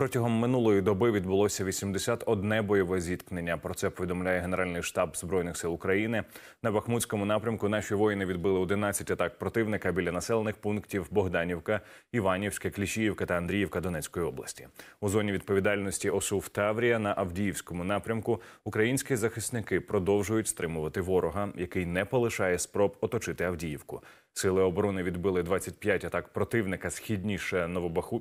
Протягом минулої доби відбулося 81 бойове зіткнення. Про це повідомляє Генеральний штаб збройних сил України. На Бахмутському напрямку наші воїни відбили 11 атак противника біля населених пунктів Богданівка, Іванівська, Кліщіївка та Андріївка Донецької області. У зоні відповідальності ОСУВ Таврія на Авдіївському напрямку українські захисники продовжують стримувати ворога, який не полишає спроб оточити Авдіївку. Сили оборони відбили 25 атак противника східніше.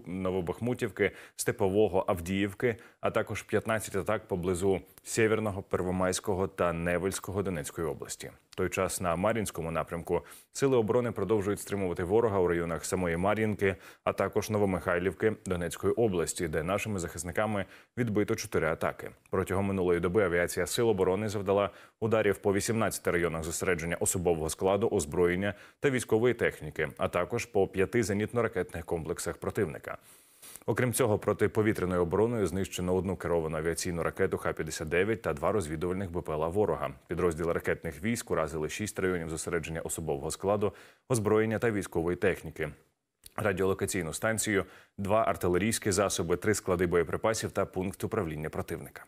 Новобахмутівки, Степового, Авдіївки, а також 15 атак поблизу Сєвєрного, Первомайського та Невельського Донецької області. Той час на Мар'їнському напрямку сили оборони продовжують стримувати ворога у районах самої Мар'їнки, а також Новомихайлівки Донецької області, де нашими захисниками відбито чотири атаки. Протягом минулої доби авіація сил оборони завдала ударів по 18 районах зосередження особового складу, озброєння та військової техніки, а також по п'яти зенітно-ракетних комплексах противника. Окрім цього, протиповітряною обороною знищено одну керовану авіаційну ракету Х-59 та два розвідувальних БПЛА ворога. Підрозділи ракетних військ уразили шість районів зосередження особового складу, озброєння та військової техніки. Радіолокаційну станцію, два артилерійські засоби, три склади боєприпасів та пункт управління противника.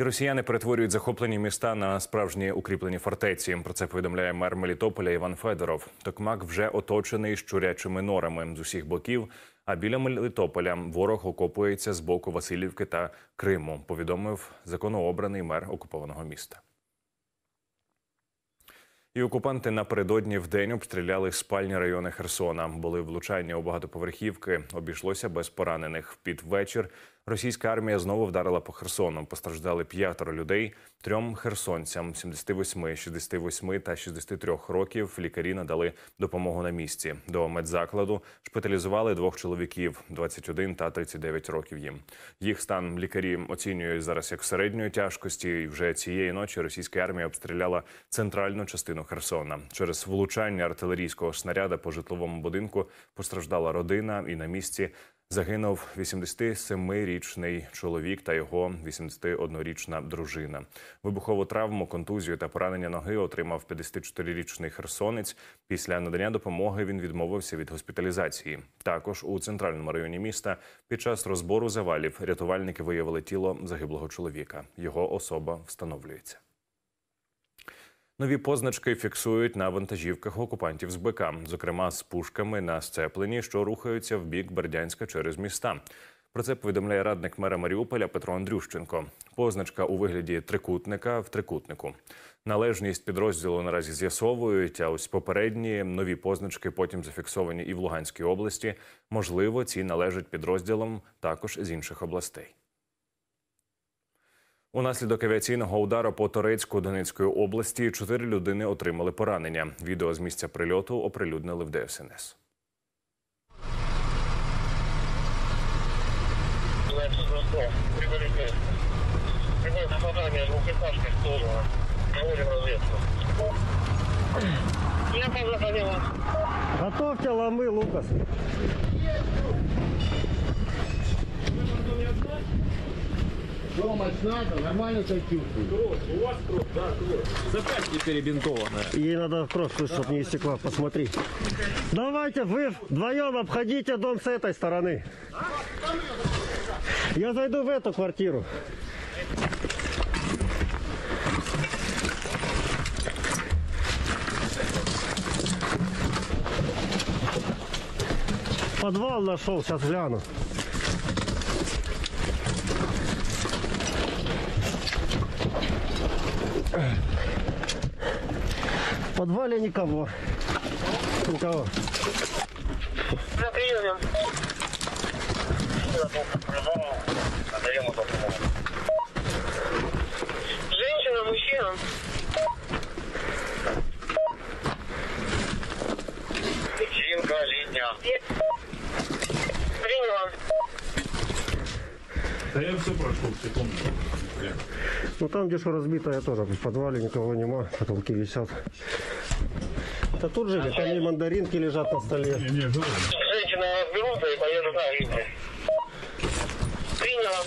І росіяни перетворюють захоплені міста на справжні укріплені фортеці. Про це повідомляє мер Мелітополя Іван Федоров. Токмак вже оточений щурячими норами з усіх боків. А біля Мелітополя ворог окопується з боку Васильівки та Криму. Повідомив законообраний мер окупованого міста. І окупанти напередодні в день обстріляли спальні райони Херсона. Були влучання у багатоповерхівки. Обійшлося без поранених. Під вечір російська армія знову вдарила по Херсону. Постраждали п'ятеро людей. Трьом херсонцям 78, 68 та 63 років. Лікарі надали допомогу на місці. До медзакладу шпиталізували двох чоловіків 21 та 39 років. Їм їх стан лікарі оцінюють зараз як середньої тяжкості. І вже цієї ночі російська армія обстріляла центральну частину Херсона. Через влучання артилерійського снаряда по житловому будинку постраждала родина, і на місці загинув 87-річний чоловік та його 81-річна дружина. Вибухову травму, контузію та поранення ноги отримав 54-річний херсонець. Після надання допомоги він відмовився від госпіталізації. Також у центральному районі міста під час розбору завалів рятувальники виявили тіло загиблого чоловіка. Його особа встановлюється. Нові позначки фіксують на вантажівках окупантів з БК, зокрема з пушками на сцепленні, що рухаються в бік Бердянська через міста. Про це повідомляє радник мера Маріуполя Петро Андрющенко. Позначка у вигляді трикутника в трикутнику. Належність підрозділу наразі з'ясовують. А ось попередні нові позначки потім зафіксовані і в Луганській області. Можливо, ці належать підрозділам також з інших областей. Унаслідок авіаційного удару по Торецьку Донецької області чотири людини отримали поранення. Відео з місця прильоту оприлюднили в ДСНС. Прямое попадание двухэтажки в сторону. Проводим разведку. Я позаходил. Готовьте ломы, Лукас. Дома надо, нормально себя чувствую. Запястье перебинтованное. Ей надо кровь слышать, чтобы не истекла. Посмотри. Давайте вы вдвоем обходите дом с этой стороны. Я зайду в эту квартиру. Подвал нашел, сейчас гляну. В подвале никого. Никого. На приеме. Женщина, мужчина. Жінка літня. Приняла. Да я все прошел, секунду. Ну там, где что разбито, я тоже в подвале никого нема, потолки висят. Да тут же они мандаринки лежат на столе. Не, не, живой. Женщина разберутся и поедут на Ривне. Приняла.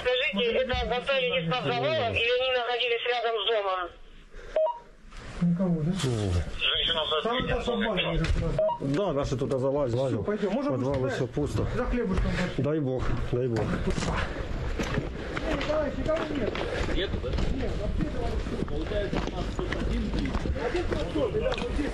Скажите, это достали из подвала или они находились рядом с домом? Никому, да? Там та собака. Да, наши туда залазили. Все, пойдем. Может быть, Подвалы все пусто. За хлебушком пошли. Дай бог, дай бог. Эй, товарищ, никого нет. Нету, да? Нет, вообще-то Получается, у нас тут один блин. Один подсобный, да, вот здесь.